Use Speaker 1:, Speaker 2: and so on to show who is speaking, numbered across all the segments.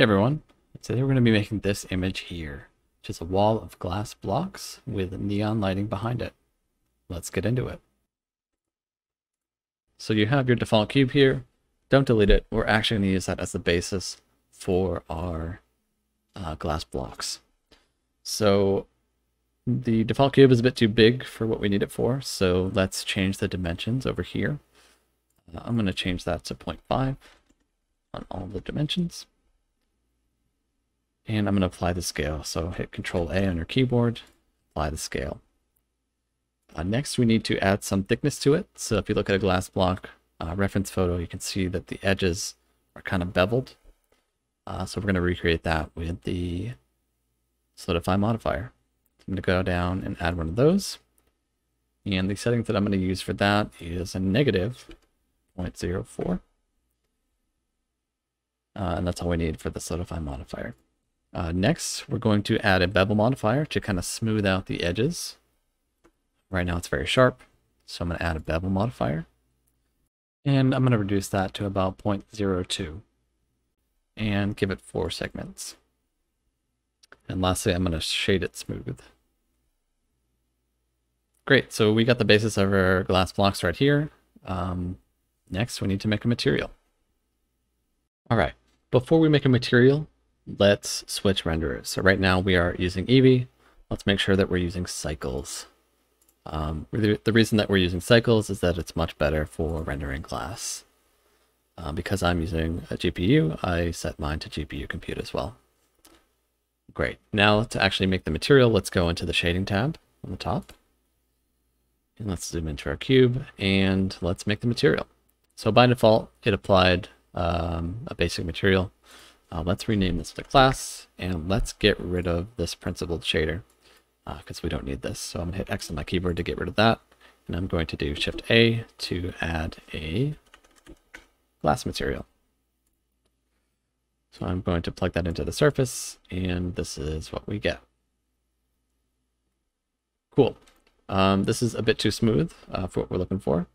Speaker 1: Hey everyone, today we're going to be making this image here, which is a wall of glass blocks with neon lighting behind it. Let's get into it. So you have your default cube here, don't delete it, we're actually going to use that as the basis for our uh, glass blocks. So the default cube is a bit too big for what we need it for, so let's change the dimensions over here. Uh, I'm going to change that to 0.5 on all the dimensions. And I'm going to apply the scale. So hit Control A on your keyboard, apply the scale. Uh, next, we need to add some thickness to it. So if you look at a glass block uh, reference photo, you can see that the edges are kind of beveled. Uh, so we're going to recreate that with the solidify modifier. I'm going to go down and add one of those. And the settings that I'm going to use for that is a negative 0.04. Uh, and that's all we need for the solidify modifier. Uh, next, we're going to add a bevel modifier to kind of smooth out the edges. Right now it's very sharp, so I'm going to add a bevel modifier. And I'm going to reduce that to about 0.02 and give it four segments. And lastly, I'm going to shade it smooth. Great, so we got the basis of our glass blocks right here. Um, next, we need to make a material. All right, before we make a material, let's switch renderers. So right now we are using Eevee. Let's make sure that we're using cycles. Um, the reason that we're using cycles is that it's much better for rendering glass. Uh, because I'm using a GPU, I set mine to GPU compute as well. Great. Now to actually make the material, let's go into the shading tab on the top. And let's zoom into our cube and let's make the material. So by default, it applied um, a basic material. Uh, let's rename this to class and let's get rid of this principled shader because uh, we don't need this. So I'm to hit X on my keyboard to get rid of that. And I'm going to do Shift A to add a glass material. So I'm going to plug that into the surface and this is what we get. Cool. Um, this is a bit too smooth uh, for what we're looking for.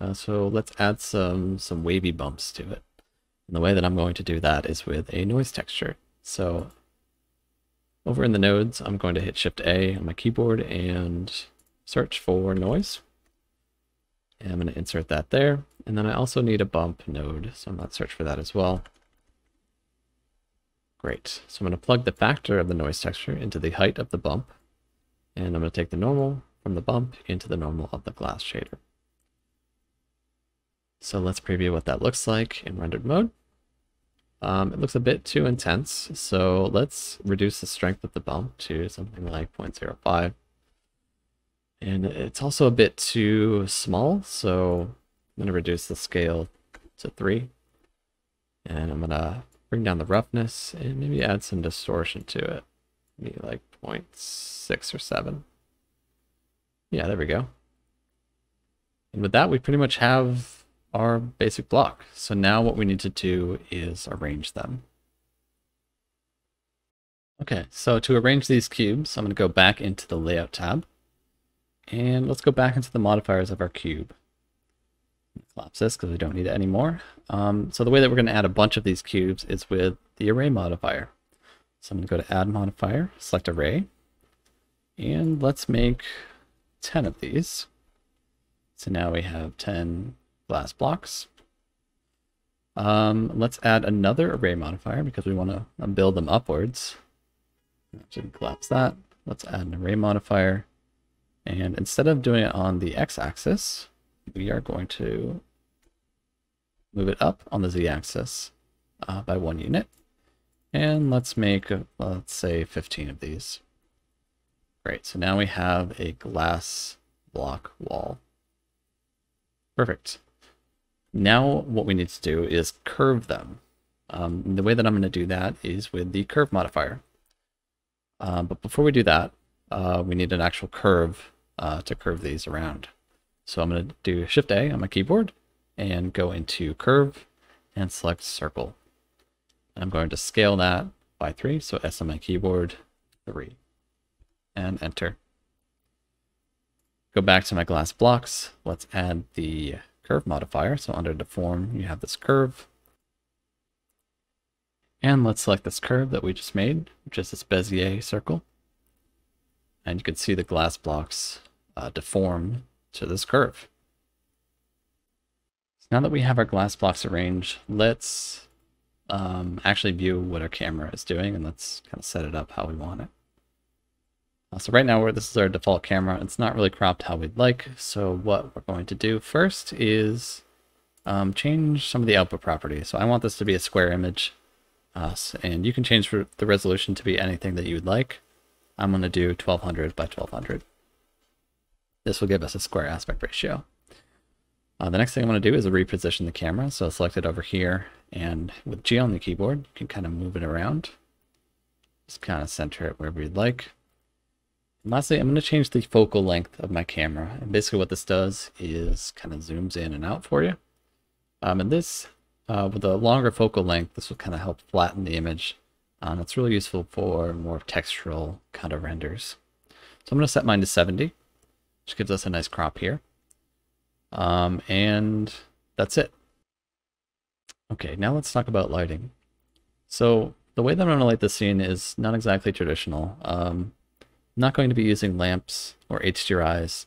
Speaker 1: Uh, so let's add some, some wavy bumps to it. And the way that I'm going to do that is with a noise texture. So over in the nodes, I'm going to hit Shift A on my keyboard and search for noise. And I'm going to insert that there. And then I also need a bump node, so I'm going to search for that as well. Great. So I'm going to plug the factor of the noise texture into the height of the bump. And I'm going to take the normal from the bump into the normal of the glass shader. So let's preview what that looks like in rendered mode. Um, it looks a bit too intense, so let's reduce the strength of the bump to something like 0.05. And it's also a bit too small, so I'm going to reduce the scale to 3. And I'm going to bring down the roughness and maybe add some distortion to it. Maybe like 0.6 or 7. Yeah, there we go. And with that, we pretty much have our basic block. So now what we need to do is arrange them. Okay, so to arrange these cubes, I'm going to go back into the Layout tab. And let's go back into the modifiers of our cube. Collapse this because we don't need it anymore. Um, so the way that we're going to add a bunch of these cubes is with the Array modifier. So I'm going to go to Add Modifier, select Array, and let's make 10 of these. So now we have 10 glass blocks. Um, let's add another array modifier because we want to build them upwards. Should collapse that. Let's add an array modifier. And instead of doing it on the x-axis, we are going to move it up on the z-axis uh, by one unit. And let's make, uh, let's say, 15 of these. Great, so now we have a glass block wall. Perfect. Now what we need to do is curve them. Um, the way that I'm going to do that is with the curve modifier. Um, but before we do that, uh, we need an actual curve uh, to curve these around. So I'm going to do Shift A on my keyboard and go into curve and select circle. I'm going to scale that by three. So S on my keyboard, three and enter. Go back to my glass blocks. Let's add the curve modifier. So under deform, you have this curve. And let's select this curve that we just made, which is this Bezier circle. And you can see the glass blocks uh, deform to this curve. So now that we have our glass blocks arranged, let's um, actually view what our camera is doing and let's kind of set it up how we want it. Uh, so right now, where this is our default camera, it's not really cropped how we'd like. So what we're going to do first is um, change some of the output properties. So I want this to be a square image, uh, and you can change the resolution to be anything that you would like. I'm going to do 1200 by 1200. This will give us a square aspect ratio. Uh, the next thing I'm going to do is reposition the camera. So select it over here, and with G on the keyboard, you can kind of move it around. Just kind of center it wherever you'd like. And lastly, I'm going to change the focal length of my camera. And basically what this does is kind of zooms in and out for you. Um, and this, uh, with a longer focal length, this will kind of help flatten the image. Um, it's really useful for more textural kind of renders. So I'm going to set mine to 70, which gives us a nice crop here. Um, and that's it. Okay, now let's talk about lighting. So the way that I'm going to light this scene is not exactly traditional. Um, not going to be using lamps or HDRIs,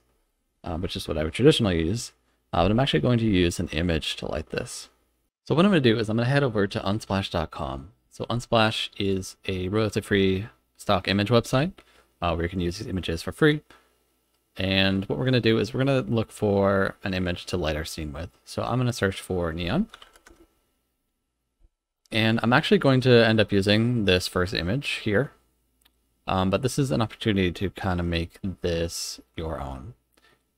Speaker 1: uh, which is what I would traditionally use, uh, but I'm actually going to use an image to light this. So what I'm going to do is I'm going to head over to unsplash.com. So Unsplash is a royalty-free stock image website uh, where you can use these images for free. And what we're going to do is we're going to look for an image to light our scene with. So I'm going to search for neon. And I'm actually going to end up using this first image here. Um, but this is an opportunity to kind of make this your own.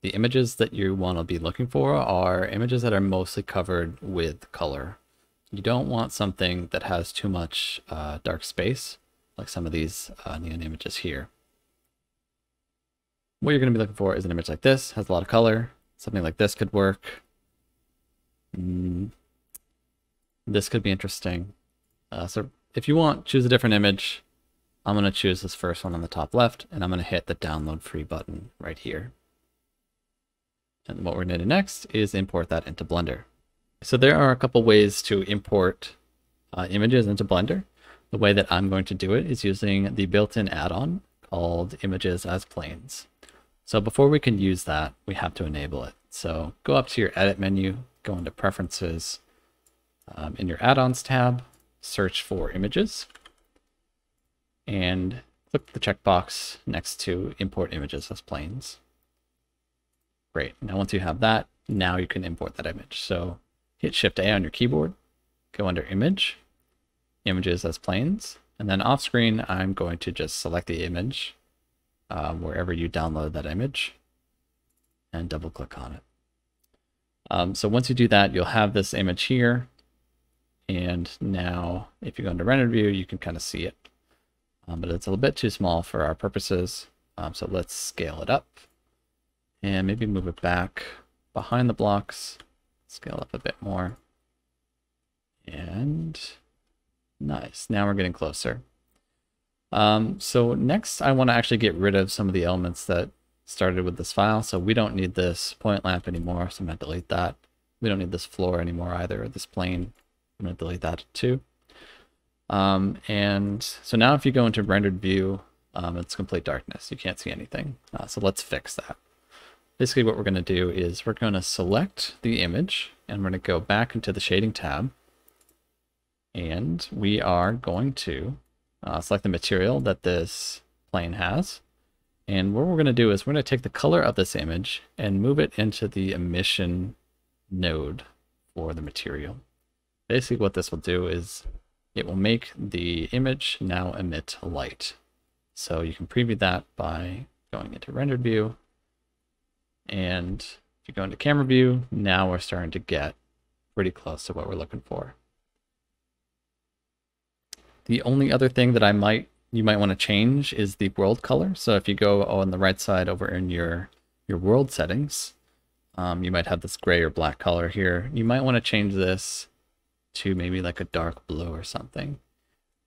Speaker 1: The images that you want to be looking for are images that are mostly covered with color. You don't want something that has too much uh, dark space, like some of these uh, neon images here. What you're going to be looking for is an image like this, has a lot of color. Something like this could work. Mm. This could be interesting. Uh, so if you want, choose a different image. I'm going to choose this first one on the top left, and I'm going to hit the download free button right here. And what we're going to do next is import that into Blender. So there are a couple ways to import uh, images into Blender. The way that I'm going to do it is using the built-in add-on called Images as Planes. So before we can use that, we have to enable it. So go up to your Edit menu, go into Preferences. Um, in your Add-ons tab, search for Images, and click the checkbox next to Import Images as Planes. Great. Now once you have that, now you can import that image. So hit Shift A on your keyboard, go under Image, Images as Planes, and then off screen, I'm going to just select the image um, wherever you download that image and double click on it. Um, so once you do that, you'll have this image here. And now if you go into render view, you can kind of see it. Um, but it's a little bit too small for our purposes. Um, so let's scale it up and maybe move it back behind the blocks, scale up a bit more. And nice. Now we're getting closer. Um, so next I want to actually get rid of some of the elements that started with this file. So we don't need this point lamp anymore. So I'm going to delete that. We don't need this floor anymore either, or this plane. I'm going to delete that too. Um, and so now if you go into rendered view, um, it's complete darkness. You can't see anything. Uh, so let's fix that. Basically what we're going to do is we're going to select the image and we're going to go back into the shading tab. And we are going to uh, select the material that this plane has. And what we're going to do is we're going to take the color of this image and move it into the emission node for the material. Basically what this will do is it will make the image now emit light. So you can preview that by going into rendered view. And if you go into camera view, now we're starting to get pretty close to what we're looking for. The only other thing that I might you might want to change is the world color. So if you go on the right side over in your your world settings, um, you might have this gray or black color here. You might want to change this to maybe like a dark blue or something.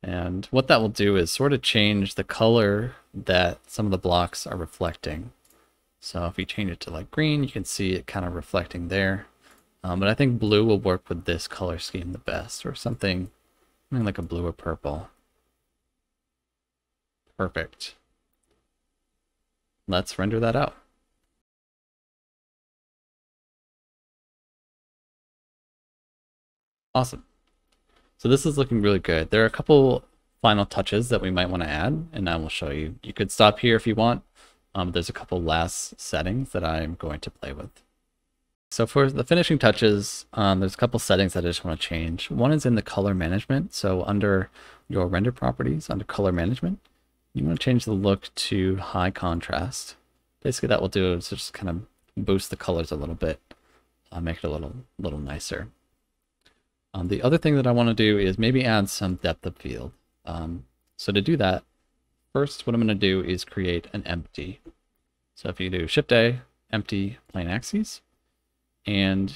Speaker 1: And what that will do is sort of change the color that some of the blocks are reflecting. So if you change it to like green, you can see it kind of reflecting there. Um, but I think blue will work with this color scheme the best or something Something like a blue or purple. Perfect. Let's render that out. Awesome. So this is looking really good. There are a couple final touches that we might want to add, and I will show you. You could stop here if you want. Um, there's a couple last settings that I'm going to play with. So for the finishing touches, um, there's a couple settings that I just want to change. One is in the color management. So under your render properties, under color management, you want to change the look to high contrast. Basically that will do is just kind of boost the colors a little bit, uh, make it a little, little nicer. Um, the other thing that I want to do is maybe add some depth of field. Um, so to do that, first what I'm going to do is create an empty. So if you do Shift A, empty plain axes, and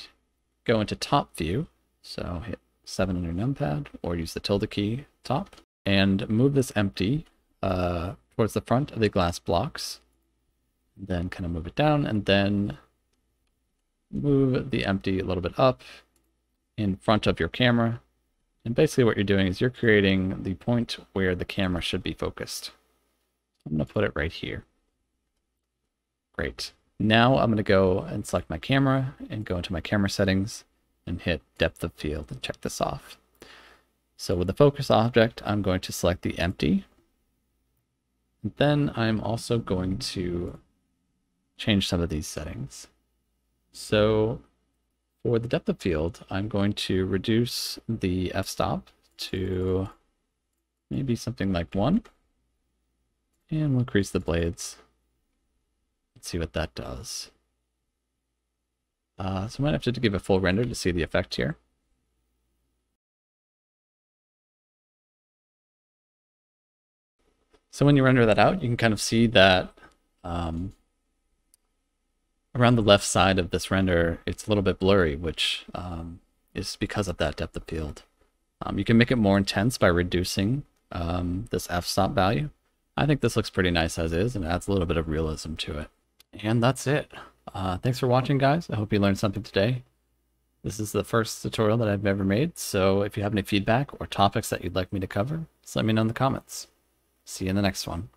Speaker 1: go into top view, so hit 7 on your numpad, or use the tilde key top, and move this empty uh, towards the front of the glass blocks. Then kind of move it down, and then move the empty a little bit up in front of your camera. And basically what you're doing is you're creating the point where the camera should be focused. I'm going to put it right here. Great. Now I'm going to go and select my camera and go into my camera settings and hit depth of field and check this off. So with the focus object, I'm going to select the empty. And then I'm also going to change some of these settings. So for the depth of field, I'm going to reduce the f-stop to maybe something like one. And we'll increase the blades. Let's see what that does. Uh, so I might have to give a full render to see the effect here. So when you render that out, you can kind of see that um, around the left side of this render, it's a little bit blurry, which um, is because of that depth of field. Um, you can make it more intense by reducing um, this f-stop value. I think this looks pretty nice as is and adds a little bit of realism to it. And that's it. Uh, thanks for watching, guys. I hope you learned something today. This is the first tutorial that I've ever made, so if you have any feedback or topics that you'd like me to cover, just let me know in the comments. See you in the next one.